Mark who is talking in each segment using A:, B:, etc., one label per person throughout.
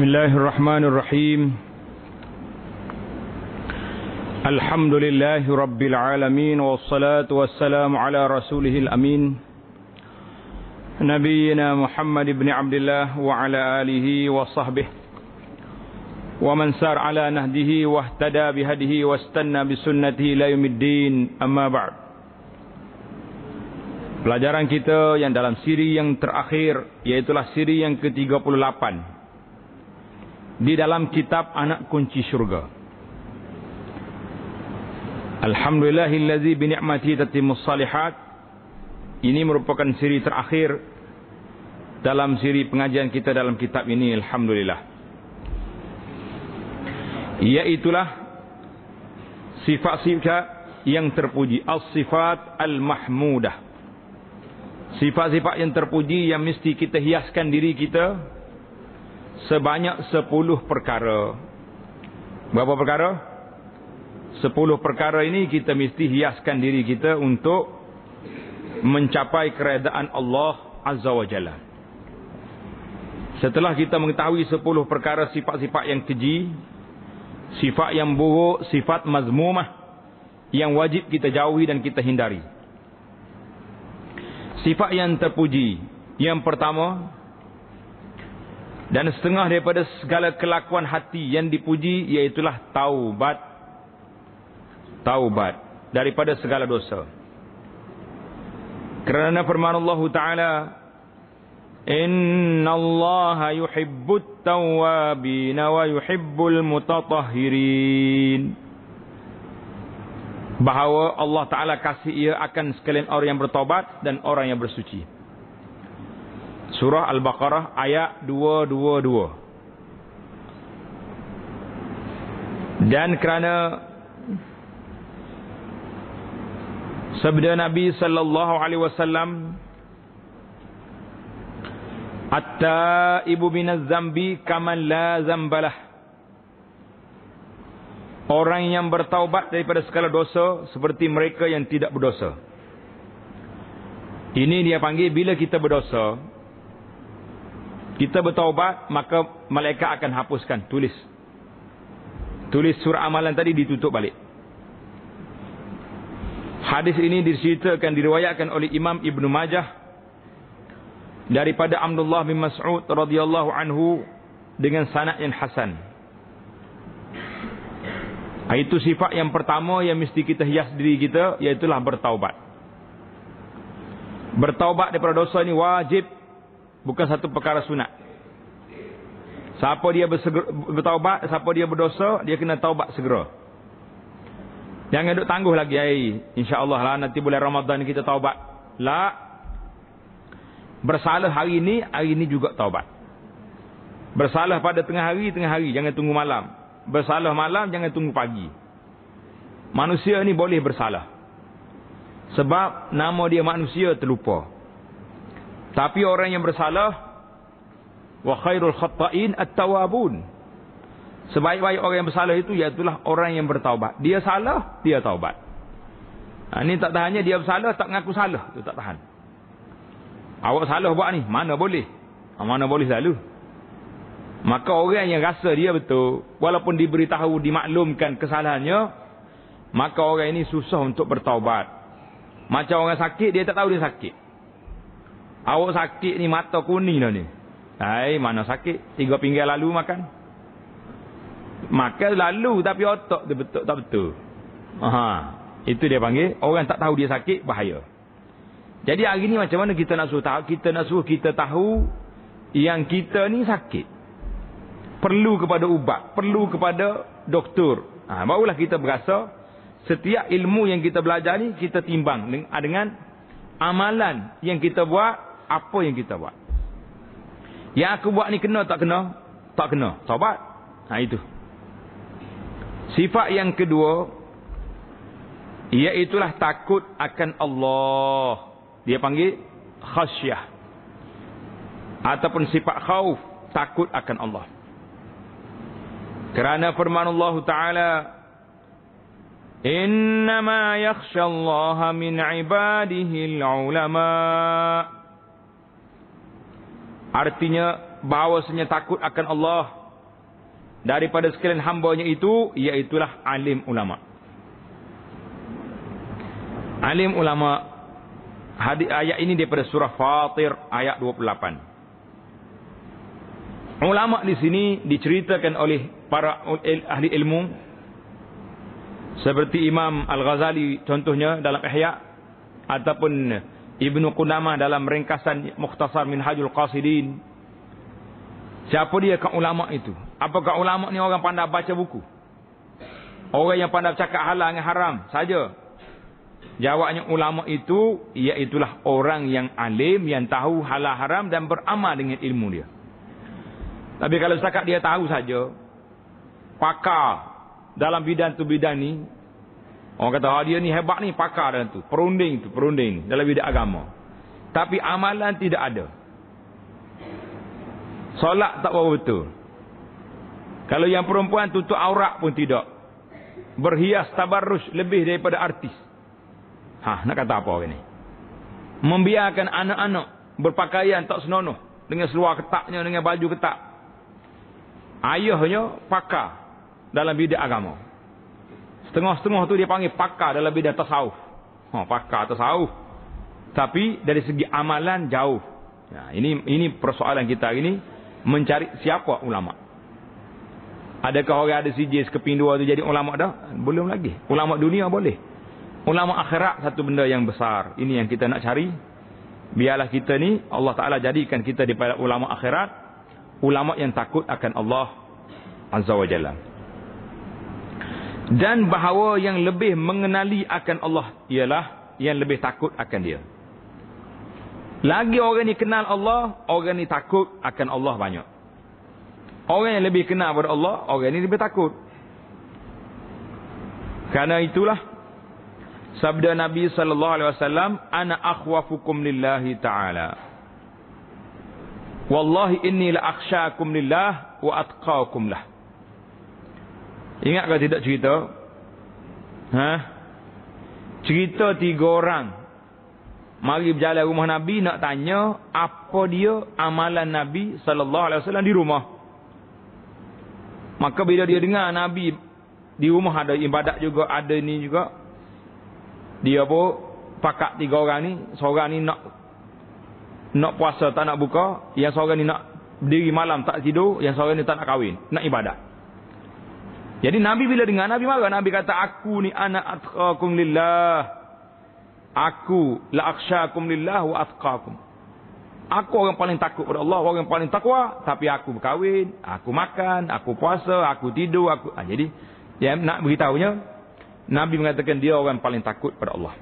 A: بسم الله الرحمن الرحيم الحمد لله رب العالمين والصلاة والسلام على رسوله الأمين نبينا محمد بن عبد الله وعلى آله وصحبه ومن سار على نهده واهتدى بهده واستنى بسنته إلى يوم الدين أما بعد Pelajaran kita yang dalam siri yang terakhir Iaitulah siri yang ke-38 di dalam kitab Anak Kunci Syurga. Alhamdulillahillazi bini'mati tatimus salihat Ini merupakan siri terakhir Dalam siri pengajian kita dalam kitab ini Alhamdulillah. Iaitulah Sifat-sifat yang terpuji. As-sifat al-mahmudah. Sifat-sifat yang terpuji yang mesti kita hiaskan diri kita sebanyak sepuluh perkara. Berapa perkara? Sepuluh perkara ini kita mesti hiaskan diri kita untuk mencapai keredaan Allah Azza wa Jalla. Setelah kita mengetahui sepuluh perkara sifat-sifat yang keji, sifat yang buruk, sifat mazmumah yang wajib kita jauhi dan kita hindari. Sifat yang terpuji Yang pertama Dan setengah daripada segala kelakuan hati yang dipuji Iaitulah taubat. Taubat Daripada segala dosa. Kerana firman Allah Ta'ala Inna Allah yuhibbut tawabin wa yuhibbul mutatahhirin. Bahawa Allah Ta'ala kasih ia akan sekalian orang yang bertobat dan orang yang bersuci. Surah Al-Baqarah ayat 222. Dan kerana sabda Nabi sallallahu alaihi wasallam Atta ibu minaz zambi kaman la zambalah Orang yang bertaubat daripada segala dosa seperti mereka yang tidak berdosa. Ini dia panggil bila kita berdosa. Kita bertaubat maka malaikat akan hapuskan tulis. Tulis surah amalan tadi ditutup balik. Hadis ini diceritakan diriwayatkan oleh Imam Ibn Majah daripada Abdullah bin Mas'ud radhiyallahu anhu dengan sanad yang hasan. Itu sifat yang pertama yang mesti kita hias diri kita Iaitulah bertaubat Bertaubat daripada dosa ini wajib Bukan satu perkara sunat. Siapa dia bertaubat Siapa dia berdosa Dia kena taubat segera. Jangan duduk tangguh lagi InsyaAllah lah nanti bulan Ramadan kita taubat. La. Bersalah hari ini Hari ini juga taubat. Bersalah pada tengah hari Tengah hari Jangan tunggu malam. Bersalah malam jangan tunggu pagi. Manusia ni boleh bersalah. Sebab nama dia manusia terlupa. Tapi orang yang bersalah wa khairul khata'in at-tawabun. Sebaik-baik orang yang bersalah itu iaitulah orang yang bertaubat. Dia salah, dia taubat. Ha, ini tak tahannya dia bersalah tak mengaku salah, itu tak tahan. Awak salah buat ni, mana boleh? Ha, mana boleh selalu? Maka orang yang rasa dia betul, walaupun diberitahu, dimaklumkan kesalahannya, maka orang ini susah untuk bertaubat. Macam orang sakit, dia tak tahu dia sakit. Awak sakit ni mata kuning dah ni. Hai, mana sakit? Tiga pinggir lalu makan. Makan lalu tapi otak dia betul tak betul. Aha. Itu dia panggil orang tak tahu dia sakit bahaya. Jadi hari ni macam mana kita nak suruh tahu? Kita nak suruh kita tahu yang kita ni sakit perlu kepada ubat, perlu kepada doktor. Ha, barulah kita berasa setiap ilmu yang kita belajar ni kita timbang dengan amalan yang kita buat, apa yang kita buat. Yang aku buat ni kena tak kena? Tak kena. Taubat. Ha itu. Sifat yang kedua iaitulah takut akan Allah. Dia panggil khasyah. Ataupun sifat khauf, takut akan Allah. Kerana firman Allah Ta'ala Innama yakhshallaha min ibadihi ulama Artinya bahawasanya takut akan Allah daripada sekalian hambanya itu iaitulah alim ulama. Alim ulama hadis ayat ini daripada surah Fatir ayat 28 ulama di sini diceritakan oleh para ahli ilmu seperti Imam Al-Ghazali contohnya dalam Ihya ataupun Ibnu Qudamah dalam ringkasan Mukhtasar Minhajul Qasidin Siapa dia kau ulama itu? Apakah ulama ni orang pandai baca buku? Orang yang pandai cakap halal dengan haram saja. Jawabnya ulama itu iaitulah orang yang alim yang tahu halal haram dan beramal dengan ilmu dia. Tapi kalau setakat dia tahu saja pakar dalam bidang tu bidang ni orang kata oh, dia ni hebat ni pakar dalam tu perunding tu perunding dalam bidang agama. Tapi amalan tidak ada. Solat tak berapa betul. Kalau yang perempuan tutup aurat pun tidak. Berhias tabarrus lebih daripada artis. Ha, nak kata apa orang ni? Membiarkan anak-anak berpakaian tak senonoh. Dengan seluar ketaknya, dengan baju ketak. Ayahnya pakar dalam bidang agama. Setengah-setengah tu dia panggil pakar dalam bidang tasawuf. Ha, pakar tasawuf. Tapi dari segi amalan jauh. Ya, ini ini persoalan kita hari ini mencari siapa ulama. Adakah orang ada CJ sekeping dua tu jadi ulama dah? Belum lagi. Ulama dunia boleh. Ulama akhirat satu benda yang besar. Ini yang kita nak cari. Biarlah kita ni Allah Taala jadikan kita di ulama akhirat, ulama yang takut akan Allah Azza wa Jalla. Dan bahawa yang lebih mengenali akan Allah ialah yang lebih takut akan dia. Lagi orang ni kenal Allah, orang ni takut akan Allah banyak. Orang yang lebih kenal kepada Allah, orang ni lebih takut. Karena itulah sabda Nabi sallallahu alaihi wasallam, "Ana akhwafukum lillahi ta'ala." Wallahi inni la akhsyakum lillah wa atqakum lah. Ingat ke tidak cerita? Ha? Cerita tiga orang mari berjalan rumah Nabi nak tanya apa dia amalan Nabi sallallahu alaihi wasallam di rumah. Maka bila dia dengar Nabi di rumah ada ibadat juga, ada ini juga. Dia pun pakat tiga orang ni, seorang ni nak nak puasa tak nak buka, yang seorang ni nak berdiri malam tak tidur, yang seorang ni tak nak kahwin, nak ibadat. Jadi Nabi bila dengar Nabi marah, Nabi kata aku ni anak atqakum lillah. Aku la akhsyakum lillah wa atqakum. Aku orang paling takut pada Allah, orang paling takwa, tapi aku berkahwin, aku makan, aku puasa, aku tidur, aku ha, jadi dia nak beritahunya Nabi mengatakan dia orang paling takut pada Allah.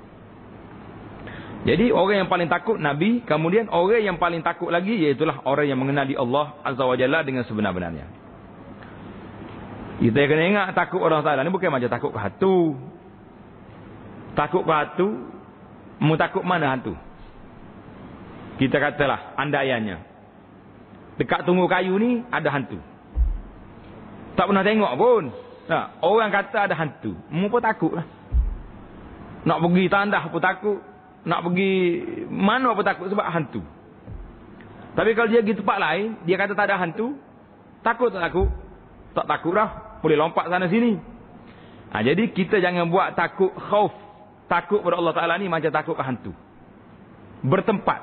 A: Jadi orang yang paling takut Nabi, kemudian orang yang paling takut lagi iaitu orang yang mengenali Allah Azza wa Jalla dengan sebenar-benarnya. Kita kena ingat takut orang Taala ni bukan macam takut ke hantu. Takut ke hantu Mu takut mana hantu? Kita katalah andaiannya. Dekat tunggu kayu ni ada hantu. Tak pernah tengok pun. Nah, orang kata ada hantu. Mu pun takut lah. Nak pergi tandah pun takut. Nak pergi mana pun takut sebab hantu. Tapi kalau dia pergi tempat lain, dia kata tak ada hantu. Takut tak takut? Tak takut dah. Boleh lompat sana sini. Ha, jadi kita jangan buat takut khauf takut pada Allah Ta'ala ni macam takut ke hantu. Bertempat.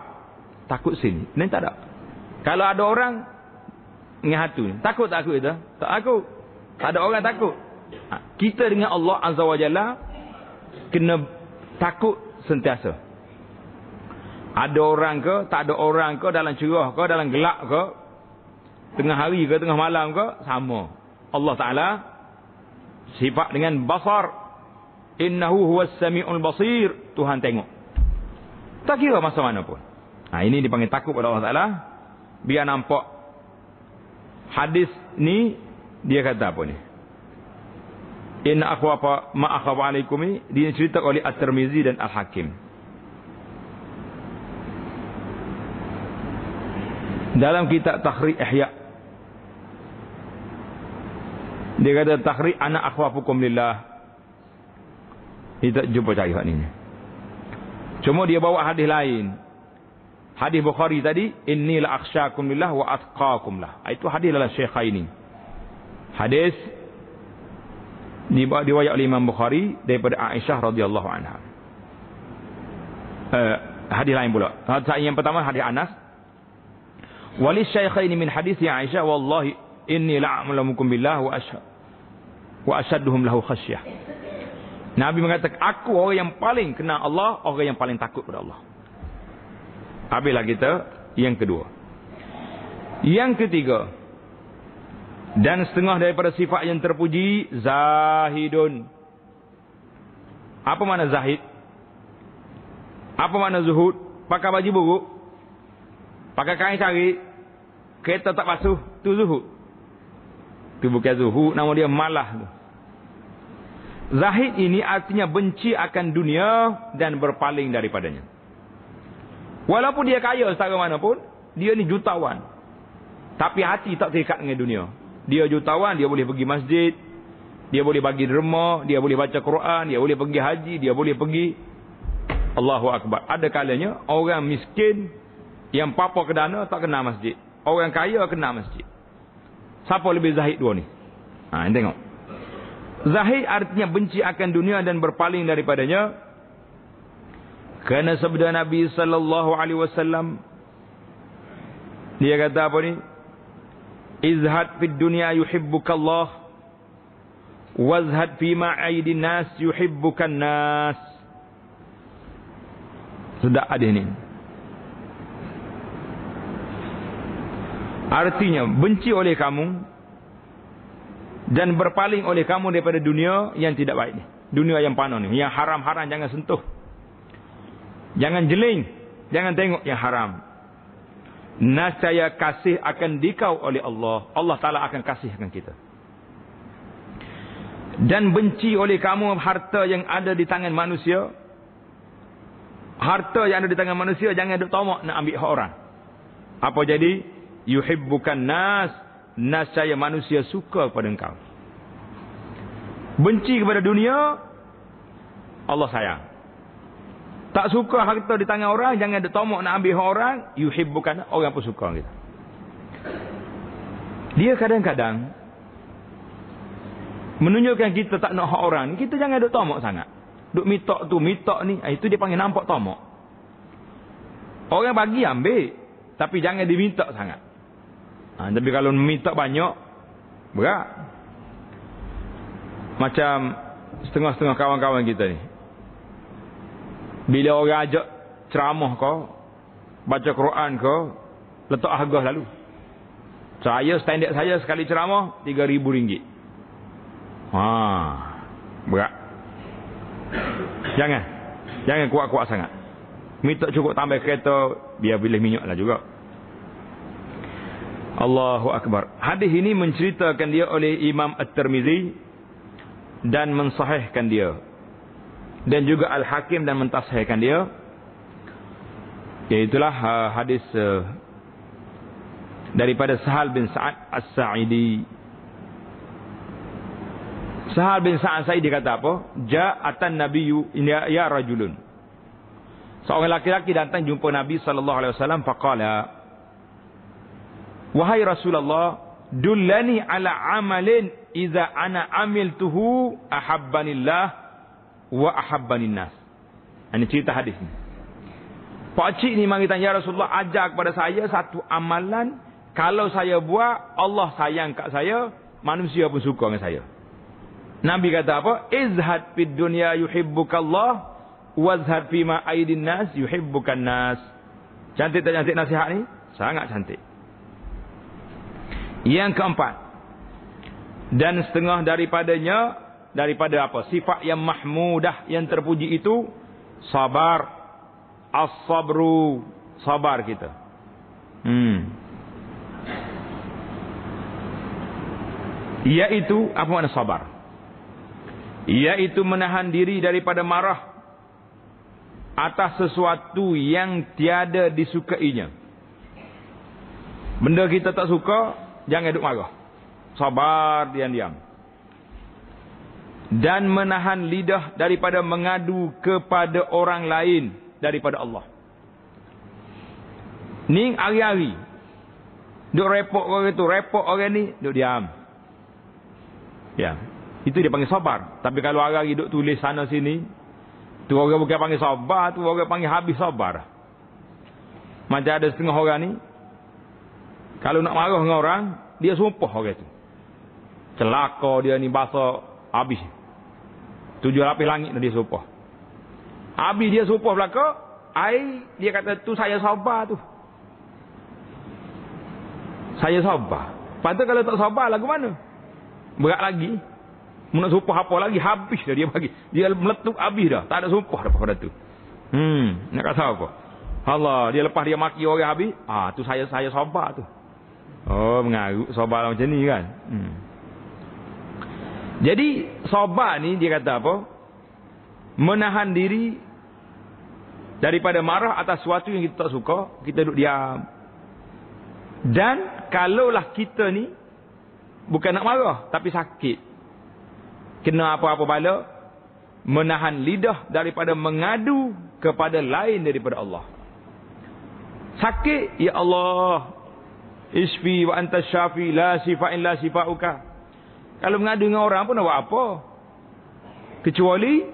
A: Takut sini. Ini tak ada. Kalau ada orang dengan hantu ni. Takut tak takut itu? Tak takut. Tak ada orang takut. Ha, kita dengan Allah Azza wa Jalla kena takut sentiasa. Ada orang ke, tak ada orang ke, dalam cerah ke, dalam gelap ke, tengah hari ke, tengah malam ke, sama. Allah Ta'ala sifat dengan basar Innahu huwas sami'ul basir. Tuhan tengok. Tak kira masa mana pun. Ha, ini dipanggil takut pada Allah Ta'ala. Biar nampak. Hadis ni. Dia kata apa ni. Inna akhwa apa ma'akhawa alaikum ni. Dia cerita oleh At-Tirmizi dan Al-Hakim. Dalam kitab Takhri Ihya. Dia kata Takhri anak akhwafukum lillah. Kita jumpa cari hak ni. Cuma dia bawa hadis lain. Hadis Bukhari tadi, "Inni la akhsyakum lillah wa atqakum lah." Ah, itu hadis dalam Syekh ini. Hadis diwayat oleh Imam Bukhari daripada Aisyah radhiyallahu anha. Uh, hadis lain pula. Hadis yang pertama hadis Anas. Walis syaikhaini min hadis Aisyah wallahi inni la'amulamukum billah wa ashhad wa ashadduhum lahu khasyah. Nabi mengatakan aku orang yang paling kenal Allah, orang yang paling takut pada Allah. Habislah kita yang kedua. Yang ketiga. Dan setengah daripada sifat yang terpuji zahidun. Apa makna zahid? Apa makna zuhud? Pakai baju buruk. Pakai kain cari. Kereta tak basuh. Tu zuhud. Tu bukan zuhud. Nama dia malah. Zahid ini artinya benci akan dunia dan berpaling daripadanya. Walaupun dia kaya setara mana pun, dia ni jutawan. Tapi hati tak terikat dengan dunia. Dia jutawan, dia boleh pergi masjid, dia boleh bagi derma, dia boleh baca Quran, dia boleh pergi haji, dia boleh pergi Allahu Akbar. Ada kalanya orang miskin yang papa ke dana tak kenal masjid. Orang kaya kenal masjid. Siapa lebih zahid dua ni? Ha, tengok. Zahid artinya benci akan dunia dan berpaling daripadanya. Kerana sabda Nabi sallallahu alaihi wasallam dia kata apa ni? Izhad fid dunya yuhibbuka Allah wazhad fi ma nas yuhibbukan nas. Sudah ada ni. Artinya benci oleh kamu dan berpaling oleh kamu daripada dunia yang tidak baik ni. Dunia yang panon ni, yang haram-haram jangan sentuh. Jangan jeling, jangan tengok yang haram. Nascaya kasih akan dikau oleh Allah. Allah Taala akan kasihkan kita. Dan benci oleh kamu harta yang ada di tangan manusia. Harta yang ada di tangan manusia jangan duk tomak nak ambil hak orang. Apa jadi? Yuhibbukan nas nascaya manusia suka kepada engkau. Benci kepada dunia, Allah sayang. Tak suka harta di tangan orang, jangan ada tomok nak ambil orang, yuhibbukan orang pun suka kita. Dia kadang-kadang menunjukkan kita tak nak hak orang, kita jangan ada tomok sangat. Duk mitok tu, mitok ni, ah, itu dia panggil nampak tomok. Orang bagi ambil, tapi jangan diminta sangat. Ha, tapi kalau minta banyak, berat. Macam setengah-setengah kawan-kawan kita ni. Bila orang ajak ceramah kau, baca Quran kau, letak harga lalu. Saya, standard saya sekali ceramah, RM3,000. Ha, berat. Jangan. Jangan kuat-kuat sangat. Minta cukup tambah kereta, biar pilih minyak lah juga. Allahu Akbar. Hadis ini menceritakan dia oleh Imam At-Tirmizi dan mensahihkan dia. Dan juga Al-Hakim dan mentasahihkan dia. Iaitulah uh, hadis uh, daripada Sahal bin Sa'ad As-Sa'idi. Sahal bin Sa'ad As-Sa'idi kata apa? Ja'atan nabiyyu ya, ya rajulun. Seorang laki-laki datang jumpa Nabi sallallahu alaihi wasallam faqala Wahai Rasulullah, dullani ala amalin iza ana amiltuhu ahabbanillah wa ahabbanin nas. Ini cerita hadis ni. Pak cik ni mari tanya ya Rasulullah ajar kepada saya satu amalan kalau saya buat Allah sayang kat saya, manusia pun suka dengan saya. Nabi kata apa? Izhad fid dunya yuhibbukallah wazhad fima aidin nas yuhibbukan nas. Cantik tak cantik nasihat ni? Sangat cantik. Yang keempat. Dan setengah daripadanya. Daripada apa? Sifat yang mahmudah yang terpuji itu. Sabar. As-sabru. Sabar kita. Hmm. Iaitu. Apa makna sabar? Iaitu menahan diri daripada marah. Atas sesuatu yang tiada disukainya. Benda kita tak suka. Jangan duduk marah. Sabar diam-diam. Dan menahan lidah daripada mengadu kepada orang lain daripada Allah. Ni hari-hari. Duk repot orang itu, repot orang ni, duk diam. Ya. Itu dia panggil sabar. Tapi kalau orang hidup tulis sana sini, tu orang bukan panggil sabar, tu orang panggil habis sabar. Macam ada setengah orang ni, kalau nak marah dengan orang, dia sumpah orang itu. Celaka dia ni bahasa habis. Tujuh lapis langit dia sumpah. Habis dia sumpah belaka, ai dia kata tu saya sabar tu. Saya sabar. Patut kalau tak sabar lagu mana? Berat lagi. Nak sumpah apa lagi habis dah dia bagi. Dia meletup habis dah. Tak ada sumpah dah pada tu. Hmm, nak kata apa? Allah, dia lepas dia maki orang habis, ah tu saya saya sabar tu. Oh, mengarut sabar macam ni kan. Hmm. Jadi sabar ni dia kata apa? Menahan diri daripada marah atas sesuatu yang kita tak suka, kita duduk diam. Dan kalaulah kita ni bukan nak marah tapi sakit kena apa-apa bala menahan lidah daripada mengadu kepada lain daripada Allah sakit ya Allah isfi wa anta syafi la sifa illa sifauka. Kalau mengadu dengan orang pun nak buat apa? Kecuali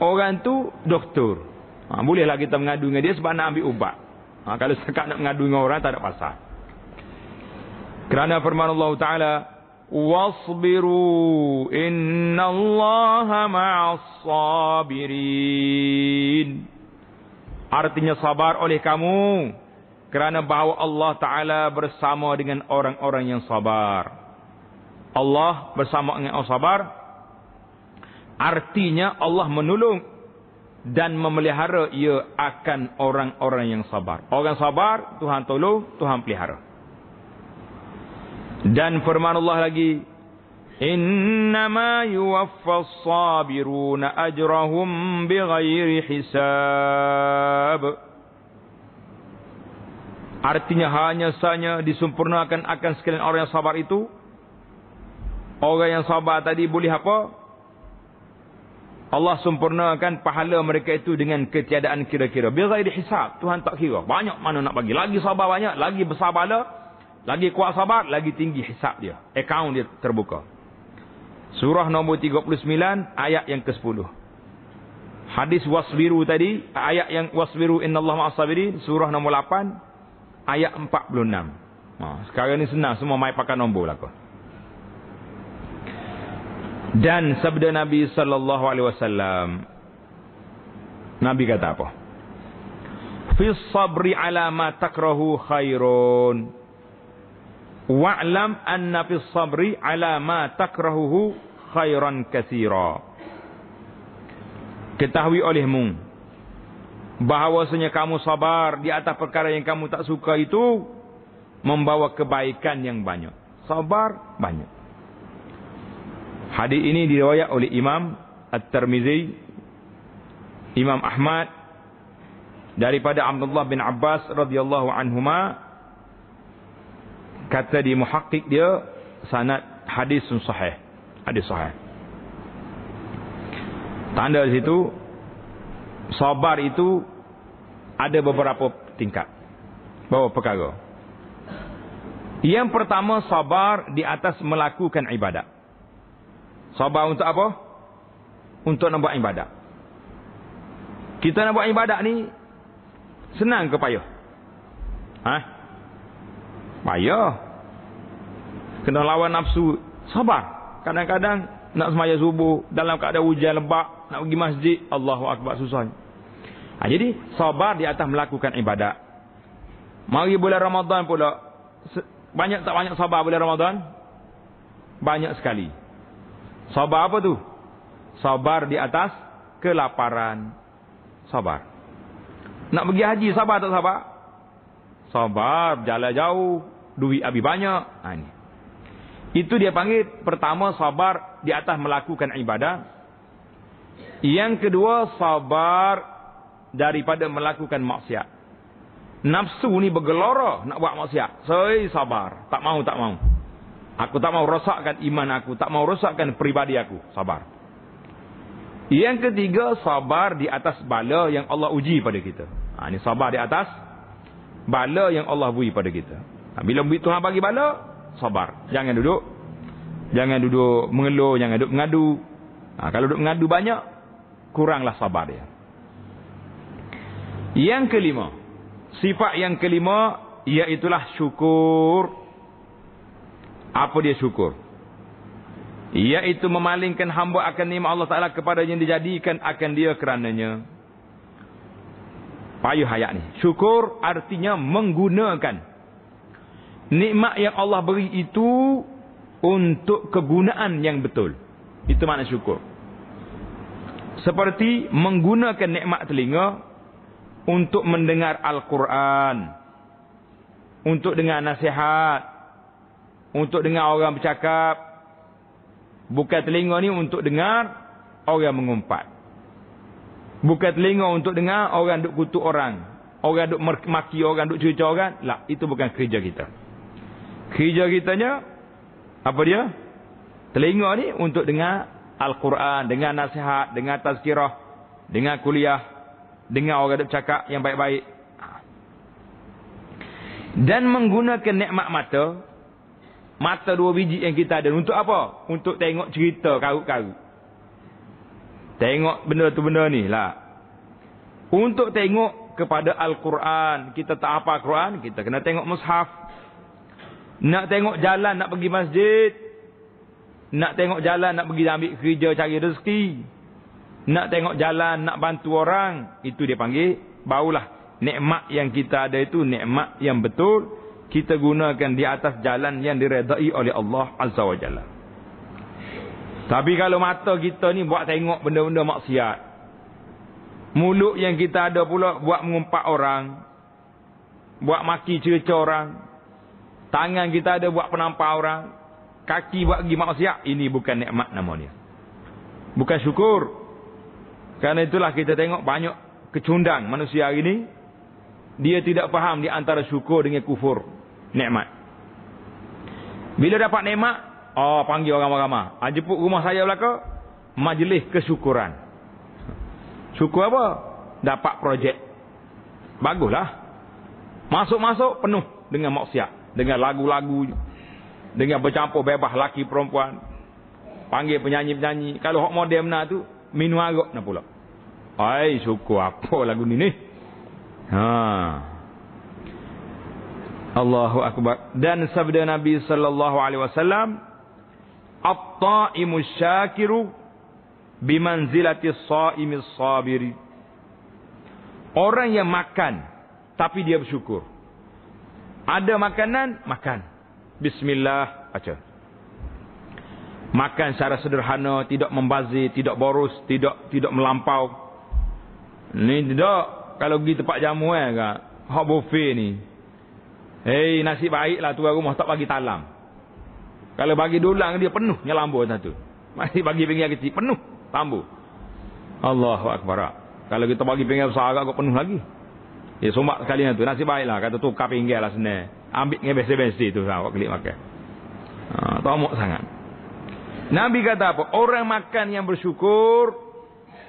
A: orang tu doktor. Ha, bolehlah kita mengadu dengan dia sebab nak ambil ubat. Ha, kalau sekat nak mengadu dengan orang tak ada pasal. Kerana firman Allah Taala wasbiru innallaha ma'as sabirin. Artinya sabar oleh kamu kerana bahawa Allah taala bersama dengan orang-orang yang sabar. Allah bersama dengan orang sabar artinya Allah menolong dan memelihara ia akan orang-orang yang sabar. Orang sabar Tuhan tolong Tuhan pelihara. Dan firman Allah lagi, "Innama yuwaffas sabiruna ajrahum bighairi hisab." Artinya hanya saja disempurnakan akan sekalian orang yang sabar itu. Orang yang sabar tadi boleh apa? Allah sempurnakan pahala mereka itu dengan ketiadaan kira-kira. Bighairi hisab. Tuhan tak kira. Banyak mana nak bagi. Lagi sabar banyak. Lagi besar pahala. Lagi kuat sabar, lagi tinggi hisap dia. Akaun dia terbuka. Surah nombor 39, ayat yang ke-10. Hadis wasbiru tadi, ayat yang wasbiru innallaha ma'asabirin, surah nombor 8, ayat 46. Ha, sekarang ni senang, semua mai pakai nombor lah kau. Dan sabda Nabi sallallahu alaihi wasallam Nabi kata apa? Fi sabri ala ma takrahu khairun wa'lam anna fis sabri ala ma takrahuhu khairan katsira ketahui olehmu bahawasanya kamu sabar di atas perkara yang kamu tak suka itu membawa kebaikan yang banyak. Sabar banyak. Hadis ini diriwayat oleh Imam At-Tirmizi Imam Ahmad daripada Abdullah bin Abbas radhiyallahu anhuma. Kata di muhakkik dia sanad hadis sahih. Hadis sahih. Tanda di situ sabar itu ada beberapa tingkat beberapa perkara yang pertama sabar di atas melakukan ibadat sabar untuk apa untuk nak buat ibadat kita nak buat ibadat ni senang ke payah ha Payah. Kena lawan nafsu. Sabar. Kadang-kadang nak semaya subuh. Dalam keadaan hujan lebak. Nak pergi masjid. Allahu Akbar susah. Ha, jadi sabar di atas melakukan ibadat. Mari bulan Ramadan pula. Banyak tak banyak sabar bulan Ramadan? Banyak sekali. Sabar apa tu? Sabar di atas kelaparan. Sabar. Nak pergi haji sabar tak sabar? Sabar, jalan jauh duit habis banyak. Ha, ni. Itu dia panggil pertama sabar di atas melakukan ibadah. Yang kedua sabar daripada melakukan maksiat. Nafsu ni bergelora nak buat maksiat. Saya sabar. Tak mau, tak mau. Aku tak mau rosakkan iman aku. Tak mau rosakkan pribadi aku. Sabar. Yang ketiga, sabar di atas bala yang Allah uji pada kita. Ha, ini sabar di atas bala yang Allah bui pada kita. Ha, bila Tuhan bagi bala, sabar. Jangan duduk Jangan duduk mengeluh, jangan duduk mengadu. Ha, kalau duduk mengadu banyak, kuranglah sabar dia. Yang kelima. Sifat yang kelima, iaitulah syukur. Apa dia syukur? Iaitu memalingkan hamba akan nikmat Allah Ta'ala kepada yang dijadikan akan dia kerananya. Payuh hayat ni. Syukur artinya menggunakan. Nikmat yang Allah beri itu untuk kegunaan yang betul. Itu makna syukur. Seperti menggunakan nikmat telinga untuk mendengar Al-Quran. Untuk dengar nasihat. Untuk dengar orang bercakap. Bukan telinga ni untuk dengar orang mengumpat. Bukan telinga untuk dengar orang duk kutuk orang. Orang duk maki orang, duk cuci orang. Lah, itu bukan kerja kita. Kerja kitanya, apa dia? Telinga ni untuk dengar Al-Quran, dengar nasihat, dengar tazkirah, dengar kuliah, dengar orang duk cakap yang baik-baik. Dan menggunakan nikmat mata, Mata dua biji yang kita ada. Untuk apa? Untuk tengok cerita karut-karut. Tengok benda tu benda ni lah. Untuk tengok kepada Al-Quran. Kita tak apa Al-Quran. Kita kena tengok mushaf. Nak tengok jalan nak pergi masjid. Nak tengok jalan nak pergi ambil kerja cari rezeki. Nak tengok jalan nak bantu orang. Itu dia panggil. Barulah nikmat yang kita ada itu nikmat yang betul kita gunakan di atas jalan yang diredai oleh Allah Azza wa Jalla. Tapi kalau mata kita ni buat tengok benda-benda maksiat. Mulut yang kita ada pula buat mengumpat orang. Buat maki cerca orang. Tangan kita ada buat penampar orang. Kaki buat pergi maksiat. Ini bukan nikmat namanya. Bukan syukur. Karena itulah kita tengok banyak kecundang manusia hari ini. Dia tidak faham di antara syukur dengan kufur. Nikmat. Bila dapat nikmat, oh panggil orang ramai. Ah jemput rumah saya belaka, majlis kesyukuran. Syukur apa? Dapat projek. Baguslah. Masuk-masuk penuh dengan maksiat, dengan lagu-lagu, dengan bercampur bebas laki perempuan. Panggil penyanyi-penyanyi. Kalau hok model benar tu, minum arak nak pula. Ai, syukur apa lagu ni ni? Ha. Allahu akbar. Dan sabda Nabi sallallahu alaihi wasallam, "At-ta'imu syakiru bimanzilati as-sa'imi sabiri." Orang yang makan tapi dia bersyukur. Ada makanan, makan. Bismillah, baca. Makan secara sederhana, tidak membazir, tidak boros, tidak tidak melampau. Ni tidak kalau pergi tempat jamu eh kan. Hot buffet ni. Hei nasib baiklah tuan rumah tak bagi talam. Kalau bagi dulang dia penuh nyelambur satu. Masih bagi pinggir kecil penuh tambu. Allahu akbar. Kalau kita bagi pinggir besar agak penuh lagi. Ya somak sekali tu. Nasib baiklah kata tu kap pinggir lah senang. Ambil nge besi-besi tu awak klik makan. Ha, tomok sangat. Nabi kata apa? Orang makan yang bersyukur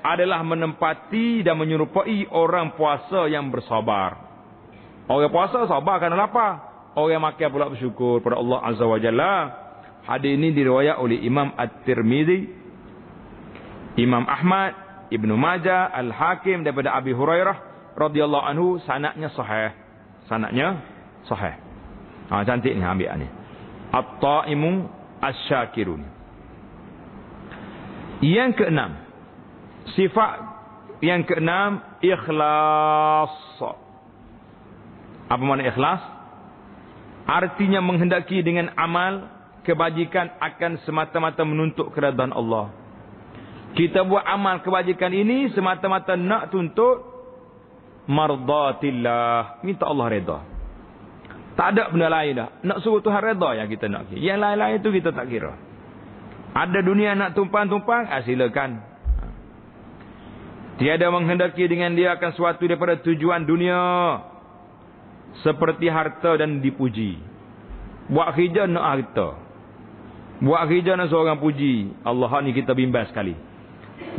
A: adalah menempati dan menyerupai orang puasa yang bersabar. Orang puasa sabar kerana lapar. Orang makan pula bersyukur pada Allah Azza wa Jalla. Hadis ini diriwayat oleh Imam At-Tirmidzi, Imam Ahmad, Ibnu Majah, Al-Hakim daripada Abi Hurairah radhiyallahu anhu sanadnya sahih. Sanadnya sahih. Ha cantik ni ambil ni. At-Taimu Asy-Syakirun. Yang keenam, Sifat yang keenam ikhlas. Apa makna ikhlas? Artinya menghendaki dengan amal kebajikan akan semata-mata menuntut keridhaan Allah. Kita buat amal kebajikan ini semata-mata nak tuntut mardatillah, minta Allah redha. Tak ada benda lain dah. Nak suruh Tuhan redha yang kita nak. Yang lain-lain itu kita tak kira. Ada dunia nak tumpang-tumpang, ah, silakan. Tiada menghendaki dengan dia akan suatu daripada tujuan dunia. Seperti harta dan dipuji. Buat kerja nak harta. Buat kerja nak seorang puji. Allah ni kita bimbang sekali.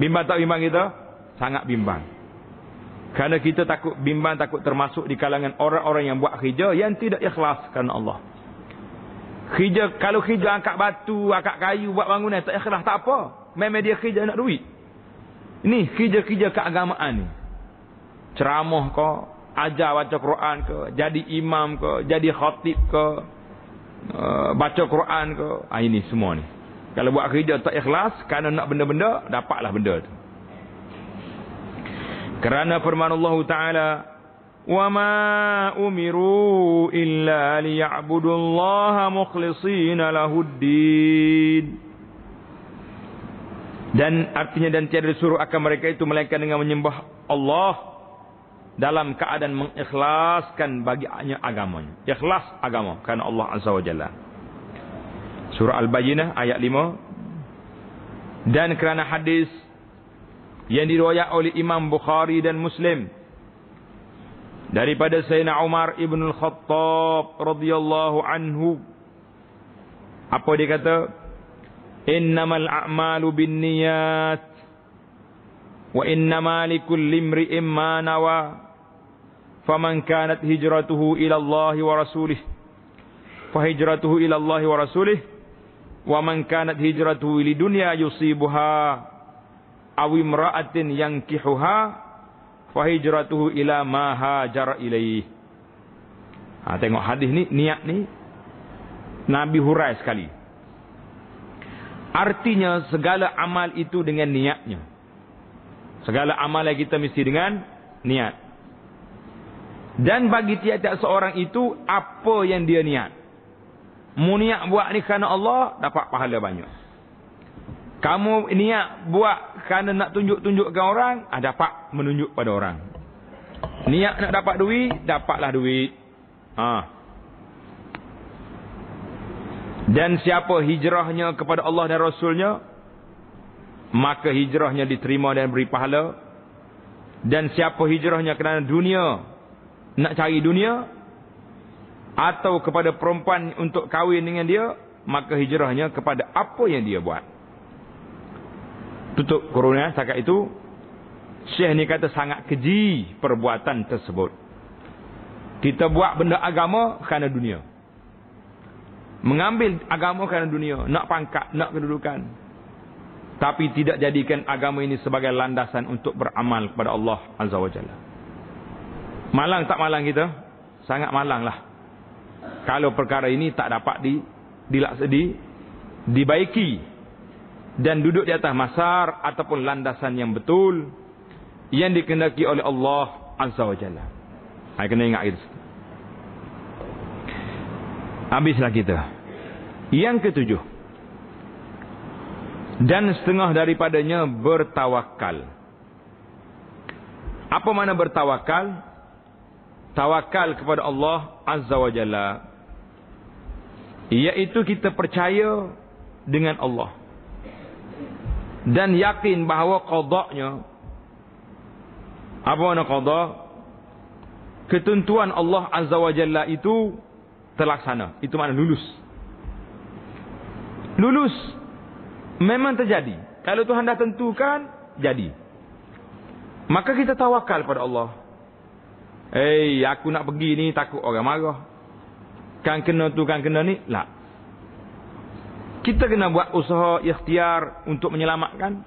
A: Bimbang tak bimbang kita? Sangat bimbang. Kerana kita takut bimbang takut termasuk di kalangan orang-orang yang buat kerja yang tidak ikhlas kerana Allah. Kerja kalau kerja angkat batu, angkat kayu buat bangunan tak ikhlas tak apa. Memang dia kerja nak duit. Ini kerja-kerja keagamaan ni. Ceramah ke, ajar baca Quran ke, jadi imam ke, jadi khatib ke, uh, baca Quran ke. Ah ini semua ni. Kalau buat kerja tak ikhlas kerana nak benda-benda, dapatlah benda tu. Kerana firman Allah Taala وما أمروا إلا ليعبدوا الله مخلصين له الدين dan artinya dan tiada disuruh akan mereka itu melainkan dengan menyembah Allah dalam keadaan mengikhlaskan baginya agamanya. Ikhlas agama kerana Allah Azza wa Jalla. Surah Al-Bayyinah ayat 5. Dan kerana hadis yang diriwayat oleh Imam Bukhari dan Muslim. Daripada Sayyidina Umar ibn al-Khattab radhiyallahu anhu. Apa dia kata? Innamal a'malu binniyat. Wa innama likulli imri'in ma nawa. Faman kanat hijratuhu ila Allah wa rasulih. Fa hijratuhu ila Allah wa rasulih. Wa man kanat hijratuhu li dunya yusibuha aw imra'atin yankihuha fahijratuhu ila ma hajara ilaih. Ha, tengok hadis ni niat ni Nabi hurai sekali. Artinya segala amal itu dengan niatnya. Segala amal yang kita mesti dengan niat. Dan bagi tiap-tiap seorang itu apa yang dia niat. Mu niat buat ni kerana Allah dapat pahala banyak. Kamu niat buat kerana nak tunjuk-tunjukkan orang, ah, dapat menunjuk pada orang. Niat nak dapat duit, dapatlah duit. Ha. Dan siapa hijrahnya kepada Allah dan Rasulnya, maka hijrahnya diterima dan beri pahala. Dan siapa hijrahnya kerana dunia, nak cari dunia, atau kepada perempuan untuk kahwin dengan dia, maka hijrahnya kepada apa yang dia buat tutup kurunnya setakat itu Syekh ni kata sangat keji perbuatan tersebut. Kita buat benda agama kerana dunia. Mengambil agama kerana dunia nak pangkat, nak kedudukan. Tapi tidak jadikan agama ini sebagai landasan untuk beramal kepada Allah Azza wa Jalla. Malang tak malang kita? Sangat malang lah. Kalau perkara ini tak dapat di, di, dibaiki dan duduk di atas masar ataupun landasan yang betul yang dikendaki oleh Allah Azza wa Jalla. Hai kena ingat itu. Habislah kita. Yang ketujuh. Dan setengah daripadanya bertawakal. Apa mana bertawakal? Tawakal kepada Allah Azza wa Jalla. Iaitu kita percaya dengan Allah dan yakin bahawa qadanya apa makna qada? Ketentuan Allah azza wa jalla itu terlaksana. Itu makna lulus. Lulus. Memang terjadi. Kalau Tuhan dah tentukan jadi. Maka kita tawakal pada Allah. Eh hey, aku nak pergi ni takut orang marah. Kan kena tu kan kena ni. Lah kita kena buat usaha ikhtiar untuk menyelamatkan.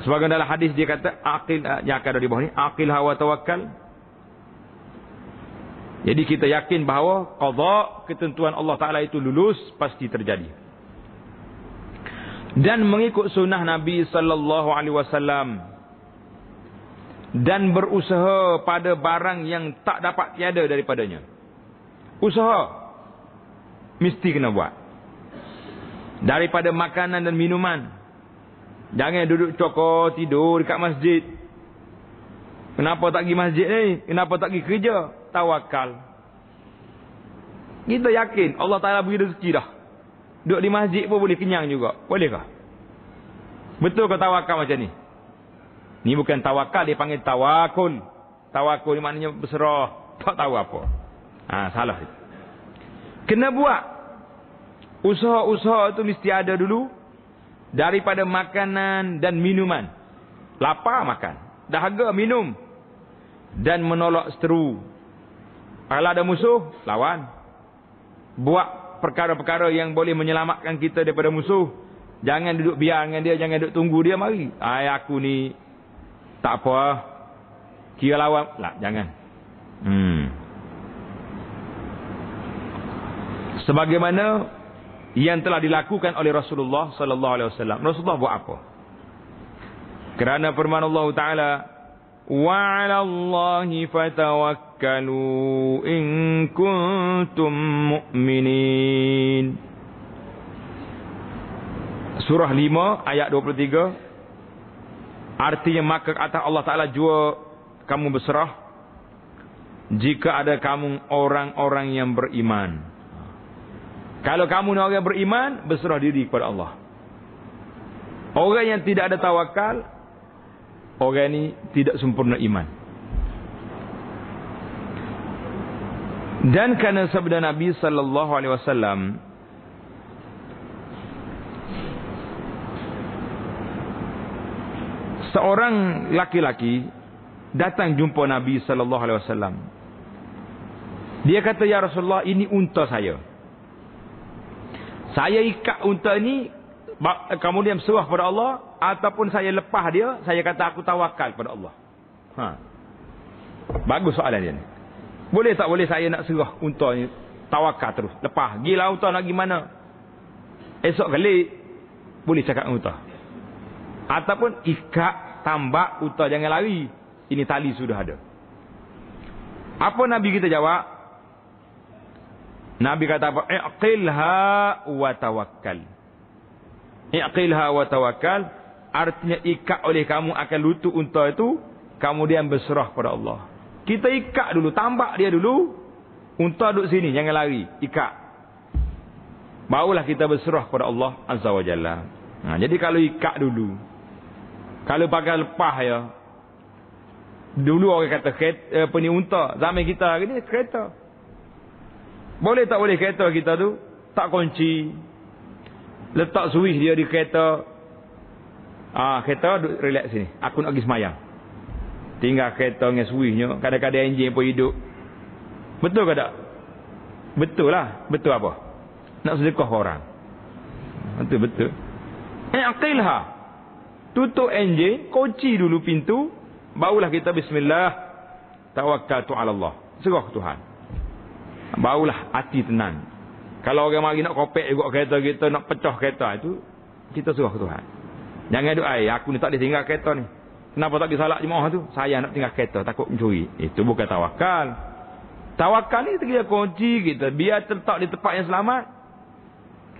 A: Sebagai dalam hadis dia kata akil eh, yang akan ada di bawah ni akil hawa tawakal. Jadi kita yakin bahawa qada ketentuan Allah Taala itu lulus pasti terjadi. Dan mengikut sunnah Nabi sallallahu alaihi wasallam dan berusaha pada barang yang tak dapat tiada daripadanya. Usaha mesti kena buat daripada makanan dan minuman. Jangan duduk cokor tidur dekat masjid. Kenapa tak pergi masjid ni? Kenapa tak pergi kerja? Tawakal. Kita yakin Allah Taala beri rezeki dah. Duduk di masjid pun boleh kenyang juga. Bolehkah? Betul ke tawakal macam ni? Ni bukan tawakal, dia panggil tawakul. Tawakul ni maknanya berserah. Tak tahu apa. Ha, salah. Kena buat. Usaha-usaha itu mesti ada dulu. Daripada makanan dan minuman. Lapar makan. Dahaga minum. Dan menolak seteru. Kalau ada musuh, lawan. Buat perkara-perkara yang boleh menyelamatkan kita daripada musuh. Jangan duduk biar dengan dia, jangan duduk tunggu dia mari. Ai aku ni tak apa. Kira lawan. Lah, jangan. Hmm. Sebagaimana yang telah dilakukan oleh Rasulullah sallallahu alaihi wasallam. Rasulullah buat apa? Kerana firman Allah Taala, "Wa 'ala Allahi fatawakkalu in kuntum mu'minin." Surah 5 ayat 23 Artinya maka kata Allah Ta'ala jua kamu berserah Jika ada kamu orang-orang yang beriman Kalau kamu ni orang beriman Berserah diri kepada Allah Orang yang tidak ada tawakal Orang ini tidak sempurna iman Dan kerana sabda Nabi sallallahu alaihi wasallam seorang laki-laki datang jumpa Nabi sallallahu alaihi wasallam. Dia kata ya Rasulullah ini unta saya. Saya ikat unta ini kemudian serah kepada Allah ataupun saya lepas dia, saya kata aku tawakal kepada Allah. Ha. Bagus soalan dia ni. Boleh tak boleh saya nak serah unta ni tawakal terus, lepas. Gila unta nak gimana? Esok kali boleh cakap unta. Ataupun ikat tambak uta jangan lari. Ini tali sudah ada. Apa Nabi kita jawab? Nabi kata apa? Iqilha wa tawakkal. Iqilha wa tawakkal. Artinya ikat oleh kamu akan lutut unta itu. Kemudian berserah kepada Allah. Kita ikat dulu. Tambak dia dulu. Unta duduk sini. Jangan lari. Ikat. Barulah kita berserah kepada Allah Azza wa Jalla. Nah, jadi kalau ikat dulu. Kalau pakai lepas ya. Dulu orang kata kereta, eh, apa ni unta. Zaman kita hari ni kereta. Boleh tak boleh kereta kita tu? Tak kunci. Letak switch dia di kereta. Ah, kereta duduk relax sini. Aku nak pergi semayang. Tinggal kereta dengan switchnya. Kadang-kadang enjin pun hidup. Betul ke tak? Betul lah. Betul apa? Nak sedekah orang. Betul-betul. Eh, akilha. Tutup enjin, kunci dulu pintu, barulah kita bismillah tawakkaltu ala Allah. Serah Tuhan. Barulah hati tenang. Kalau orang mari nak kopek juga kereta kita, nak pecah kereta itu, kita serah ke Tuhan. Jangan ai, aku ni tak boleh tinggal kereta ni. Kenapa tak disalak jemaah tu? Saya nak tinggal kereta, takut mencuri. Itu bukan tawakal. Tawakal ni kita kunci kita, biar terletak di tempat yang selamat.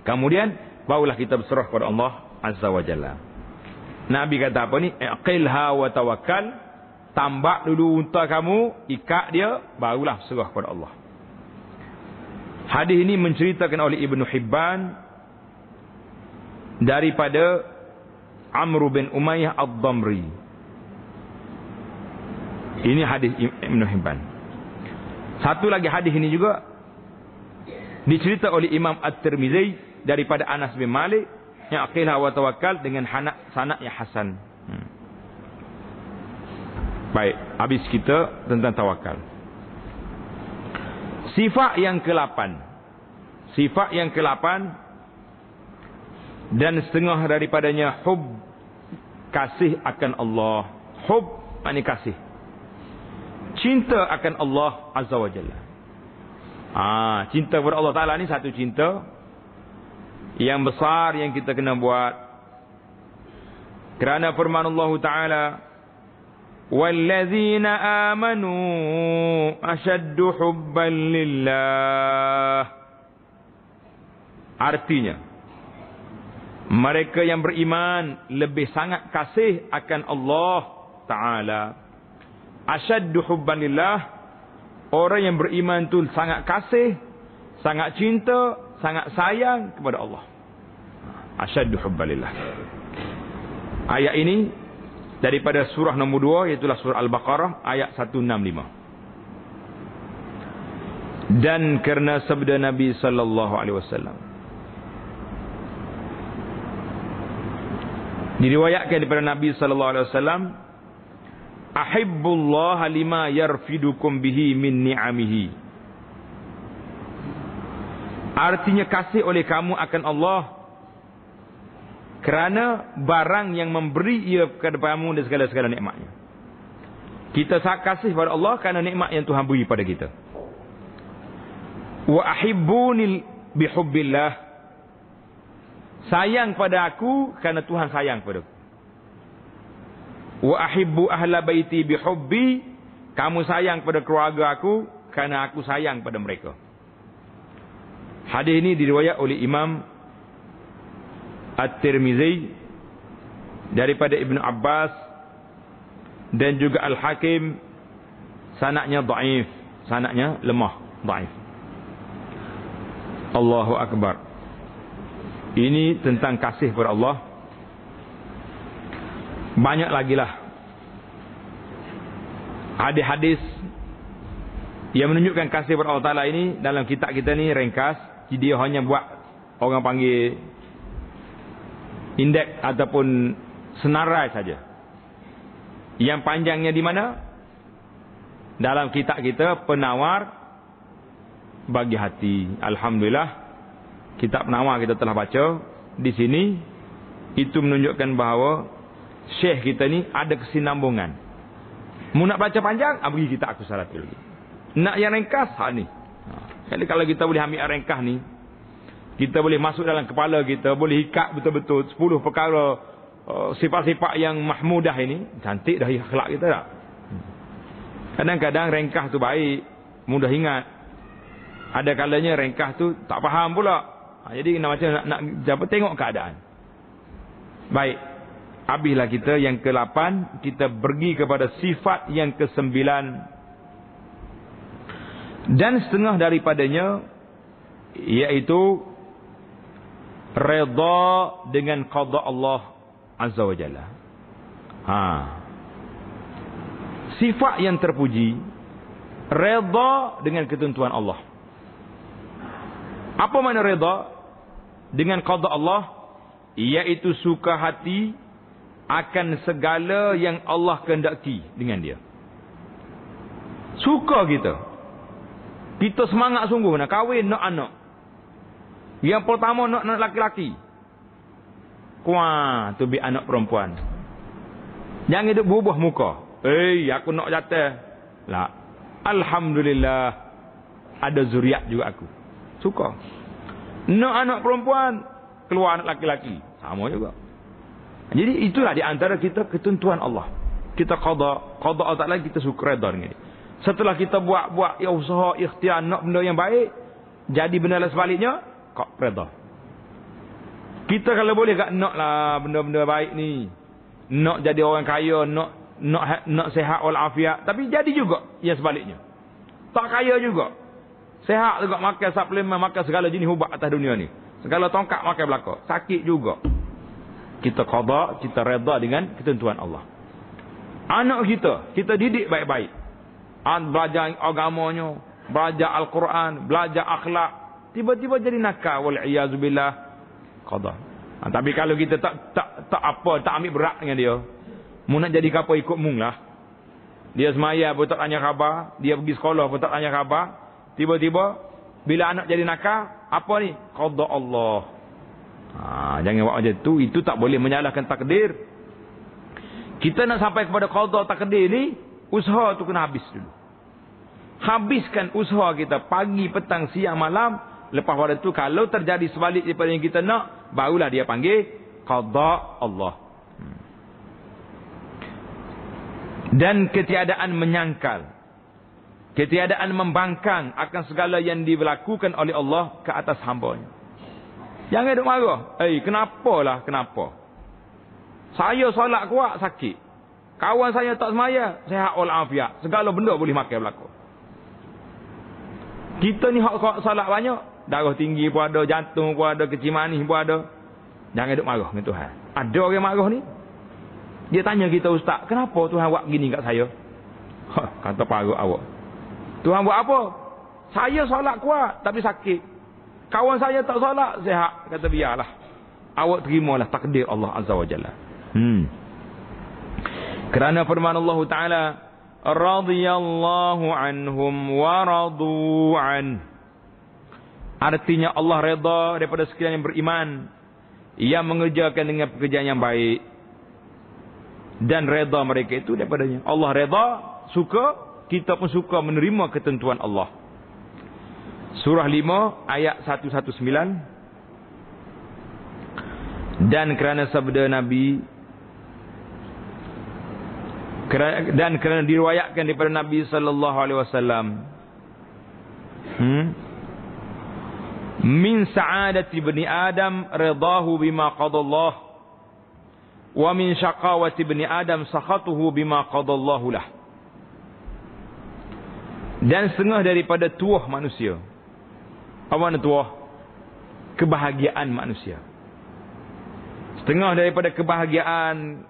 A: Kemudian, barulah kita berserah kepada Allah Azza wa Jalla. Nabi kata apa ni? Iqilha wa tawakkal. Tambak dulu unta kamu, ikat dia, barulah serah kepada Allah. Hadis ini menceritakan oleh Ibnu Hibban daripada Amr bin Umayyah Ad-Damri. Ini hadis Ibnu Hibban. Satu lagi hadis ini juga dicerita oleh Imam At-Tirmizi daripada Anas bin Malik yang aqilah wa tawakkal dengan hanak sanak yang hasan. Hmm. Baik, habis kita tentang tawakal. Sifat yang ke-8. Sifat yang ke-8 dan setengah daripadanya hub kasih akan Allah. Hub maknanya kasih. Cinta akan Allah Azza wa Jalla. Ah, cinta kepada Allah Taala ni satu cinta yang besar yang kita kena buat kerana firman Allah taala wallazina amanu ashaddu hubban lillah artinya mereka yang beriman lebih sangat kasih akan Allah taala ashaddu hubban lillah orang yang beriman tu sangat kasih sangat cinta sangat sayang kepada Allah. Asyaddu hubbalillah. Ayat ini daripada surah nombor 2 iaitu surah Al-Baqarah ayat 165. Dan kerana sabda Nabi sallallahu alaihi wasallam Diriwayatkan daripada Nabi sallallahu alaihi wasallam Ahibbullah lima yarfidukum bihi min ni'amihi Artinya kasih oleh kamu akan Allah kerana barang yang memberi ia kepada kamu dan segala-segala nikmatnya. Kita kasih kepada Allah kerana nikmat yang Tuhan beri pada kita. Wa ahibbuni bihubbillah. Sayang pada aku kerana Tuhan sayang pada aku. Wa ahibbu ahla baiti bihubbi. Kamu sayang pada keluarga aku kerana aku sayang pada mereka. Hadis ini diriwayat oleh Imam At-Tirmizi daripada Ibn Abbas dan juga Al-Hakim sanaknya dhaif, sanaknya lemah, dhaif. Allahu Akbar. Ini tentang kasih kepada Allah. Banyak lagi lah. Hadis-hadis yang menunjukkan kasih kepada Allah Ta'ala ini dalam kitab kita ni ringkas dia hanya buat orang panggil indeks ataupun senarai saja. Yang panjangnya di mana? Dalam kitab kita penawar bagi hati. Alhamdulillah kitab penawar kita telah baca di sini itu menunjukkan bahawa syekh kita ni ada kesinambungan. Mu nak baca panjang, ah, kita aku salat lagi. Nak yang ringkas, ha ni. Jadi kalau kita boleh ambil ringkah ni, kita boleh masuk dalam kepala kita, boleh ikat betul-betul 10 perkara uh, sifat-sifat yang mahmudah ini, cantik dah akhlak kita tak? Kadang-kadang ringkah tu baik, mudah ingat. Ada kalanya ringkah tu tak faham pula. Ha, jadi nak macam nak, nak japa, tengok keadaan. Baik. Habislah kita yang ke-8, kita pergi kepada sifat yang ke-9 dan setengah daripadanya iaitu redha dengan qada Allah azza wajalla ha. Sifat yang terpuji redha dengan ketentuan Allah. Apa makna redha dengan qada Allah iaitu suka hati akan segala yang Allah kehendaki dengan dia. Suka kita. Kita semangat sungguh nak kahwin nak anak. Yang pertama nak anak laki-laki. Kuah tu bi anak perempuan. Jangan hidup berubah muka. Eh, aku nak jatuh. Lah. Alhamdulillah. Ada zuriat juga aku. Suka. Nak anak perempuan. Keluar anak laki-laki. Sama juga. Jadi itulah di antara kita ketentuan Allah. Kita qada. Qada Allah Ta'ala kita suka redha dengan dia. Setelah kita buat-buat ya usaha ikhtiar nak benda yang baik, jadi benda lain sebaliknya, kok reda. Kita kalau boleh gak nak lah benda-benda baik ni. Nak jadi orang kaya, nak nak ha, nak sehat wal afiat, tapi jadi juga yang sebaliknya. Tak kaya juga. Sehat juga makan suplemen, makan segala jenis ubat atas dunia ni. Segala tongkat makan belaka. Sakit juga. Kita qada, kita reda dengan ketentuan Allah. Anak kita, kita didik baik-baik belajar agamanya, belajar Al-Quran, belajar akhlak, tiba-tiba jadi nakal wal iazubillah qada. Ha, tapi kalau kita tak tak tak apa, tak ambil berat dengan dia, mu nak jadi apa ikut mung lah. Dia semaya pun tak tanya khabar, dia pergi sekolah pun tak tanya khabar, tiba-tiba bila anak jadi nakal, apa ni? Qada Allah. Ha, jangan buat macam tu, itu tak boleh menyalahkan takdir. Kita nak sampai kepada qada takdir ni, usaha tu kena habis dulu habiskan usaha kita pagi, petang, siang, malam. Lepas pada itu kalau terjadi sebalik daripada yang kita nak, barulah dia panggil qada Allah. Hmm. Dan ketiadaan menyangkal. Ketiadaan membangkang akan segala yang dilakukan oleh Allah ke atas hambanya. Jangan duk marah. Eh, kenapa lah, kenapa? Saya solat kuat, sakit. Kawan saya tak semaya, sehat walafiat. Segala benda boleh makan berlaku. Kita ni hak salat banyak. Darah tinggi pun ada, jantung pun ada, kecil manis pun ada. Jangan duk marah dengan Tuhan. Ada orang marah ni. Dia tanya kita ustaz, kenapa Tuhan buat gini kat saya? Ha, kata parut awak. Tuhan buat apa? Saya solat kuat tapi sakit. Kawan saya tak solat, sehat. Kata biarlah. Awak terimalah takdir Allah Azza wa Jalla. Hmm. Kerana firman Allah Ta'ala, radhiyallahu anhum wa radu an Artinya Allah redha daripada sekalian yang beriman. Yang mengerjakan dengan pekerjaan yang baik. Dan redha mereka itu daripadanya. Allah redha, suka, kita pun suka menerima ketentuan Allah. Surah 5 ayat 119 Dan kerana sabda Nabi dan kerana diriwayatkan daripada Nabi sallallahu alaihi wasallam. Hmm min sa'adati bani adam ridahu bima qadallah. Wa min syaqawati bani adam sakhatuhu bima qadallahu lah. Dan setengah daripada tuah manusia. Apa mana tuah? Kebahagiaan manusia. Setengah daripada kebahagiaan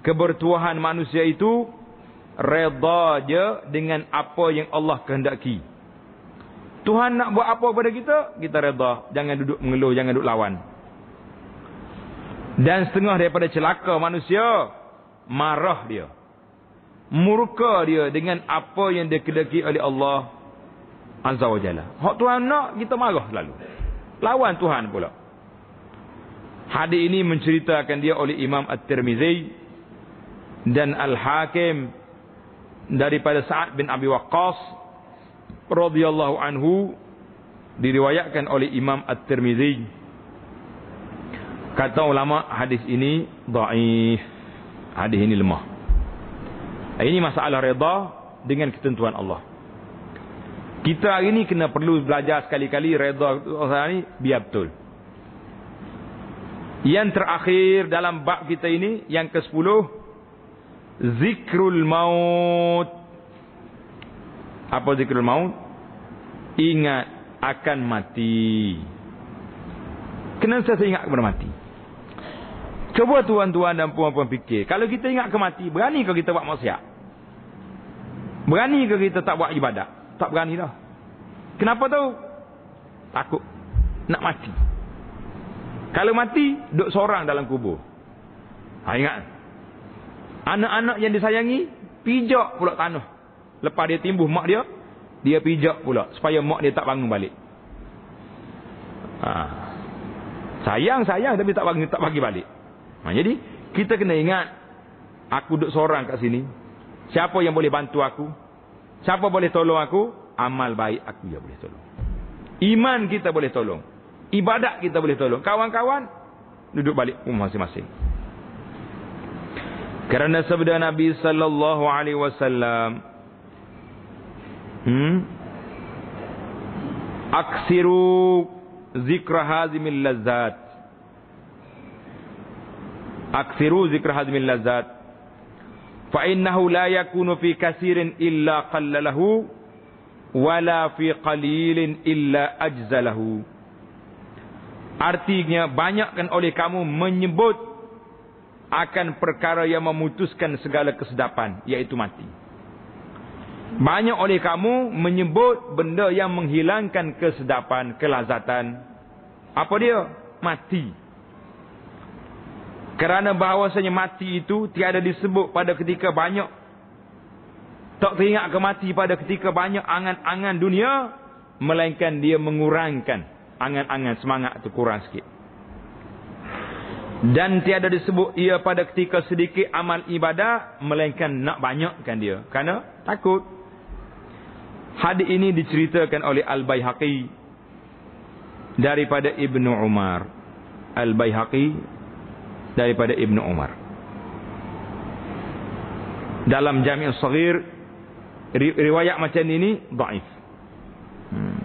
A: kebertuahan manusia itu reda je dengan apa yang Allah kehendaki. Tuhan nak buat apa pada kita, kita reda. Jangan duduk mengeluh, jangan duduk lawan. Dan setengah daripada celaka manusia, marah dia. Murka dia dengan apa yang dikehendaki oleh Allah Azza wa Jalla. Hak Tuhan nak, kita marah selalu. Lawan Tuhan pula. Hadis ini menceritakan dia oleh Imam At-Tirmizi dan Al-Hakim daripada Sa'ad bin Abi Waqqas radhiyallahu anhu diriwayatkan oleh Imam At-Tirmizi kata ulama hadis ini dhaif. Hadis ini lemah. Ini masalah redha dengan ketentuan Allah. Kita hari ini kena perlu belajar sekali-kali redha Allah ini biar betul. Yang terakhir dalam bab kita ini yang ke-10 zikrul maut apa zikrul maut? Ingat akan mati. Kenapa saya ingat kepada mati. Cuba tuan-tuan dan puan-puan fikir kalau kita ingat ke mati berani ke kita buat maksiat? Berani ke kita tak buat ibadat? Tak berani dah. Kenapa tahu? Takut nak mati. Kalau mati duduk seorang dalam kubur. Ha, ingat? Anak-anak yang disayangi pijak pula tanah. Lepas dia timbuh mak dia, dia pijak pula supaya mak dia tak bangun balik. Ha. Sayang sayang tapi tak bangun tak bagi balik. Ha, jadi kita kena ingat aku duduk seorang kat sini. Siapa yang boleh bantu aku? Siapa boleh tolong aku? Amal baik aku yang boleh tolong. Iman kita boleh tolong. Ibadat kita boleh tolong. Kawan-kawan duduk balik rumah masing-masing. Kerana sabda Nabi sallallahu alaihi wasallam hmm? Aksiru zikra hazimil lazzat. Aksiru zikra hazimil lazzat. Fa innahu la yakunu fi kaseerin illa qallalahu wala fi qalilin illa ajzalahu. Artinya banyakkan oleh kamu menyebut akan perkara yang memutuskan segala kesedapan iaitu mati. Banyak oleh kamu menyebut benda yang menghilangkan kesedapan, kelazatan. Apa dia? Mati. Kerana bahawasanya mati itu tiada disebut pada ketika banyak. Tak teringat ke mati pada ketika banyak angan-angan dunia. Melainkan dia mengurangkan angan-angan semangat itu kurang sikit. Dan tiada disebut ia pada ketika sedikit amal ibadah. Melainkan nak banyakkan dia. Kerana takut. Hadis ini diceritakan oleh Al-Bayhaqi. Daripada Ibnu Umar. Al-Bayhaqi. Daripada Ibnu Umar. Dalam Jami'ul Saghir. Riwayat macam ini. Daif. Hmm.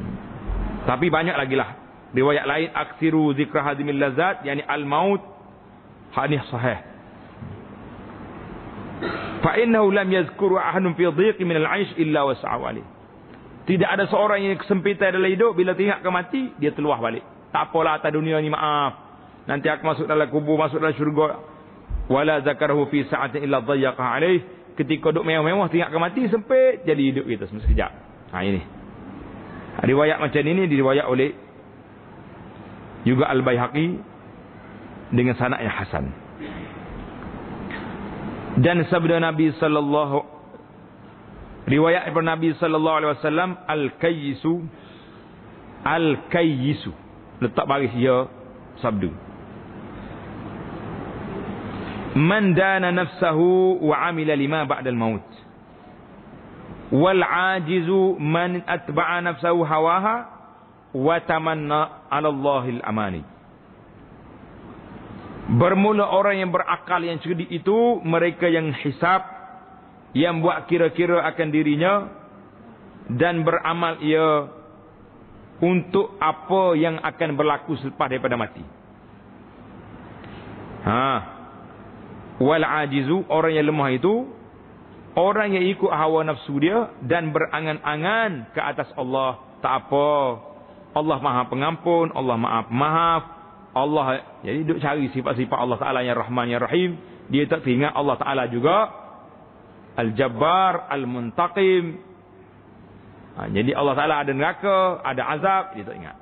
A: Tapi banyak lagi lah. Riwayat lain. Aksiru zikra hadimil lazat. Yani al-maut. Hadis sahih. Fa innahu lam yazkuru ahadun fi dhiqi min al-'aish illa wasa'u alayh. Tidak ada seorang yang kesempitan dalam hidup bila tengok ke mati dia terluah balik. Tak apalah atas dunia ni maaf. Nanti aku masuk dalam kubur, masuk dalam syurga. Wala zakarahu fi sa'atin illa dhayyaqa alayh. Ketika duduk mewah-mewah tengok ke mati sempit jadi hidup kita sekejap. Ha ini. Riwayat macam ini diriwayat oleh juga Al-Baihaqi dengan sanad yang hasan. Dan sabda Nabi sallallahu riwayat daripada Nabi sallallahu alaihi wasallam al-kayyisu Al-Kayyisu. Letak baris dia sabdu. Man dana nafsahu wa amila lima ba'dal maut. Wal ajizu man atba'a nafsahu hawaha wa tamanna 'ala Allahil amani. Bermula orang yang berakal yang cerdik itu mereka yang hisap yang buat kira-kira akan dirinya dan beramal ia untuk apa yang akan berlaku selepas daripada mati. Ha. Wal ajizu orang yang lemah itu orang yang ikut hawa nafsu dia dan berangan-angan ke atas Allah. Tak apa. Allah Maha Pengampun, Allah Maha Pemaaf. Allah jadi duk cari sifat-sifat Allah Taala yang Rahman yang Rahim. Dia tak ingat Allah Taala juga Al-Jabbar, Al-Muntaqim, Ha, jadi Allah Taala ada neraka, ada azab, dia tak ingat.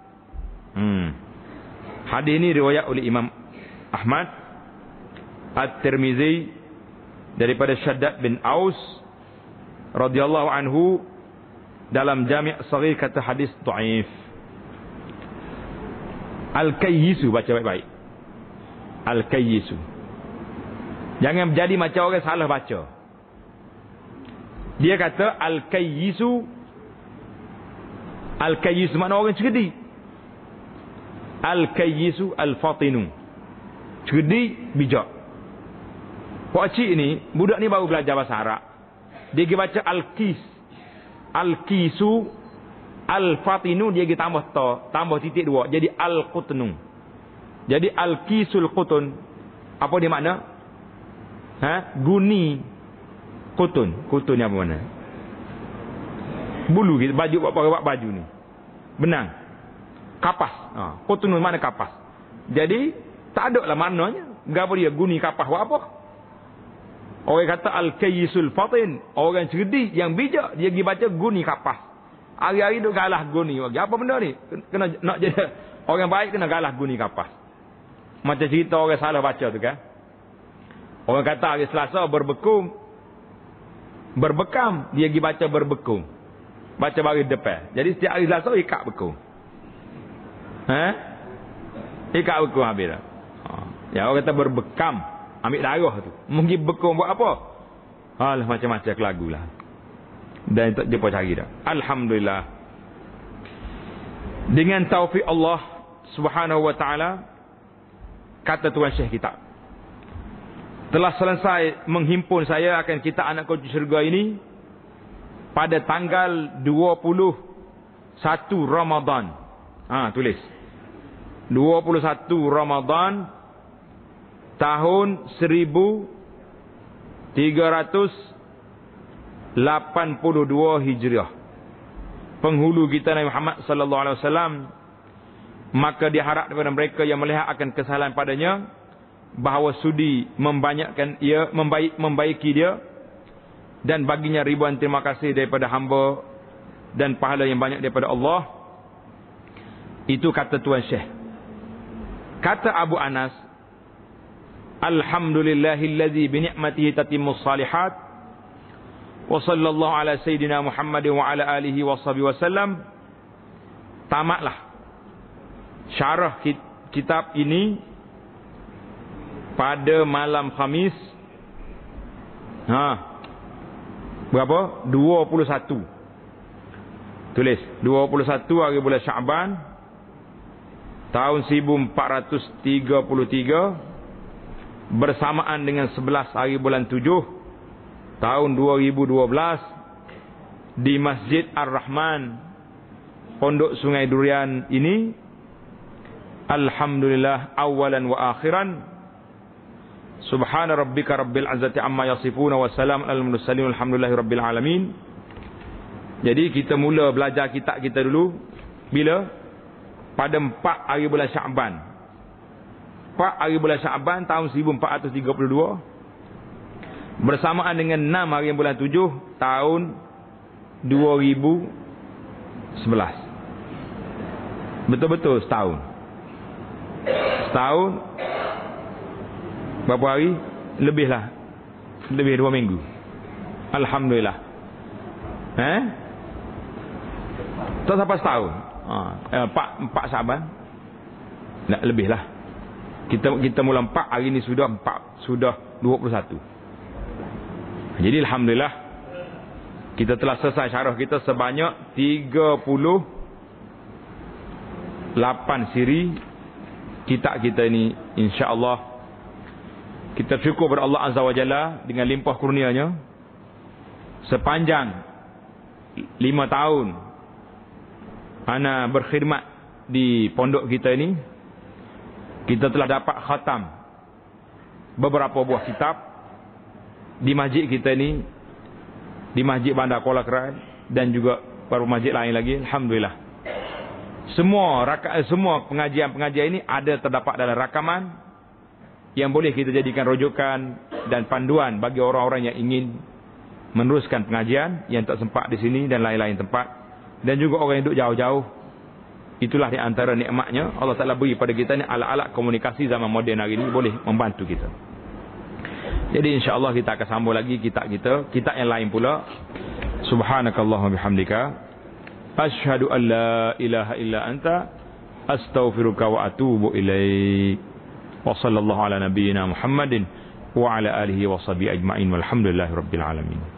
A: Hmm. Hadis ini riwayat oleh Imam Ahmad At-Tirmizi daripada Shaddad bin Aus radhiyallahu anhu dalam Jami' Sahih kata hadis dhaif. Al-Kayyisu baca baik-baik. Al-Kayyisu. Jangan jadi macam orang salah baca. Dia kata Al-Kayyisu Al-Kayyis mana orang cerdik. Al-Kayyisu Al-Fatinu. Cerdik, bijak. Pak cik ni, budak ni baru belajar bahasa Arab. Dia pergi baca Al-Kis. Al-Kisu Al-Fatinu dia pergi tambah ta, tambah titik dua. Jadi Al-Qutnu. Jadi Al-Kisul Qutun. Apa dia makna? Ha? Guni Qutun. Qutun ni apa mana? bulu kita baju buat buat baju ni benang kapas ha kotunun mana kapas jadi tak ada lah maknanya gapo dia guni kapas buat apa orang kata al kayyisul fatin orang cerdik yang bijak dia pergi baca guni kapas hari-hari duk galah guni bagi apa benda ni kena nak jadi orang baik kena galah guni kapas macam cerita orang salah baca tu kan orang kata hari selasa berbekung berbekam dia pergi baca berbekung baca baris depan. Jadi setiap hari Selasa ikat beku. Ha? Ikat beku habis dah. Ha. Ya orang kata berbekam, ambil darah tu. Mungkin beku buat apa? Alah macam-macam lagu lah. Dan tak jumpa cari dah. Alhamdulillah. Dengan taufik Allah Subhanahu wa taala kata Tuan Syekh kita telah selesai menghimpun saya akan kita anak kunci syurga ini pada tanggal 21 Ramadan. Ha tulis. 21 Ramadan tahun 1382 Hijriah. Penghulu kita Nabi Muhammad sallallahu alaihi wasallam maka diharap kepada mereka yang melihat akan kesalahan padanya bahawa sudi membanyakkan ia membaik membaiki dia dan baginya ribuan terima kasih daripada hamba dan pahala yang banyak daripada Allah. Itu kata Tuan Syekh. Kata Abu Anas Alhamdulillahillazi bi ni'matihi tatimmus salihat sallallahu ala sayidina Muhammad wa ala alihi wa wasallam tamatlah syarah kitab ini pada malam Khamis ha Berapa? 21. Tulis. 21 hari bulan Syaban. Tahun 1433. Bersamaan dengan 11 hari bulan 7. Tahun 2012. Di Masjid Ar-Rahman. Pondok Sungai Durian ini. Alhamdulillah awalan wa akhiran. Subhana rabbika rabbil azati amma yasifuna wa salam al mursalin alhamdulillahi rabbil alamin. Jadi kita mula belajar kitab kita dulu bila pada 4 hari bulan Syaban. 4 hari bulan Syaban tahun 1432 bersamaan dengan 6 hari bulan 7 tahun 2011. Betul-betul setahun. Setahun Berapa hari? Lebihlah. Lebih dua minggu. Alhamdulillah. Eh? Tak sampai setahun. Ha, eh, empat, empat sahabat. Nak lebih lah. Kita kita mula empat, hari ni sudah empat. Sudah dua puluh satu. Jadi Alhamdulillah. Kita telah selesai syarah kita sebanyak tiga puluh lapan siri kitab kita ini insya-Allah kita syukur kepada Allah Azza wa Jalla dengan limpah kurnianya sepanjang lima tahun ana berkhidmat di pondok kita ini kita telah dapat khatam beberapa buah kitab di masjid kita ini di masjid Bandar Kuala Kerai dan juga beberapa masjid lain lagi alhamdulillah. Semua raka, semua pengajian-pengajian ini ada terdapat dalam rakaman yang boleh kita jadikan rujukan dan panduan bagi orang-orang yang ingin meneruskan pengajian yang tak sempat di sini dan lain-lain tempat. Dan juga orang yang duduk jauh-jauh. Itulah di antara nikmatnya. Allah Taala beri pada kita ni alat-alat komunikasi zaman moden hari ini boleh membantu kita jadi insya-Allah kita akan sambung lagi kitab kita. Kitab yang lain pula. Subhanakallahumma bihamdika. Asyhadu an la ilaha illa anta. Astaghfiruka wa atubu ilaik. Wa sallallahu ala nabiyyina muhammadin wa ala alihi wa sahbihi ajma'in. Walhamdulillahi rabbil alamin